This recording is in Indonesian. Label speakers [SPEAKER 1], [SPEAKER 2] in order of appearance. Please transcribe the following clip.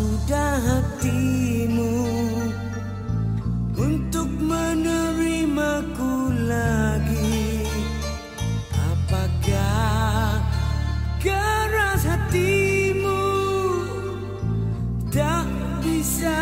[SPEAKER 1] sudah hatimu untuk menerimaku lagi. Apakah keras hatimu tak bisa